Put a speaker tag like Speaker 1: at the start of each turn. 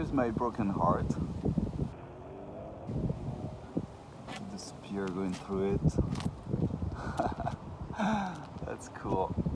Speaker 1: here's my broken heart. The spear going through it. That's cool.